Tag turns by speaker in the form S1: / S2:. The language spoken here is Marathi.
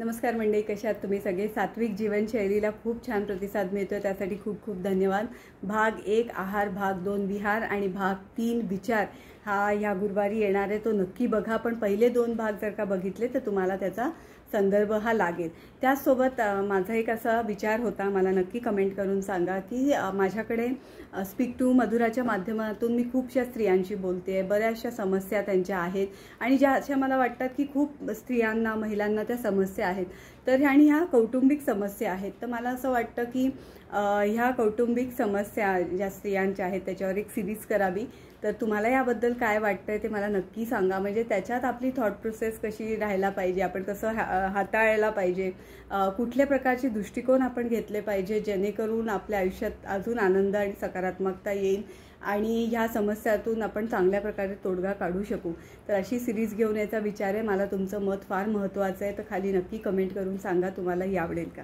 S1: नमस्कार मंडळी कशात तुम्ही? सगळे सात्विक जीवनशैलीला खूप छान प्रतिसाद मिळतो त्यासाठी खूप खूप धन्यवाद. भाग एक आहार. भाग दोन विहार. आणि भाग तीन विचार. हा ह्या गुरुवारी येणार आहे तो. नक्की बघा पण पहिले दोन भाग जर का बघितले तर तुम्हाला त्याचा संदर्भ हा लागेल. त्याचसोबत माझा एक असा विचार होता मला नक्की कमेंट करून सांगा की माझ्याकडे स्पीक टू मधुराच्या माध्यमातून मी खूपशा स्त्रियांशी बोलते आहे बऱ्याचशा समस्या त्यांच्या आहेत आणि ज्या अशा मला वाटतात की खूप स्त्रियांना महिलांना त्या समस्या आहेत. तर आणि ह्या कौटुंबिक समस्या आहेत. तर मला असं वाटतं की ह्या कौटुंबिक समस्या ज्या स्त्रियांच्या आहेत त्याच्यावर एक सिरीज करावी. तर तुम्हाला याबद्दल काय वाटतंय ते मला नक्की सांगा. म्हणजे त्याच्यात आपली थॉट प्रोसेस कशी राहायला पाहिजे आपण कसं हा हाताळायला पाहिजे कुठल्या प्रकारचे दृष्टिकोन आपण घेतले पाहिजे जेणेकरून आपल्या आयुष्यात अजून आनंद आणि सकारात्मकता येईल आणि ह्या समस्यातून आपण चांगल्या प्रकारे तोडगा काढू शकू. तर अशी सिरीज घेऊन याचा विचार आहे. मला तुमचं मत फार महत्त्वाचं आहे. तर खाली नक्की कमेंट करून सांगा. तुम्हाला ही आवडेल का?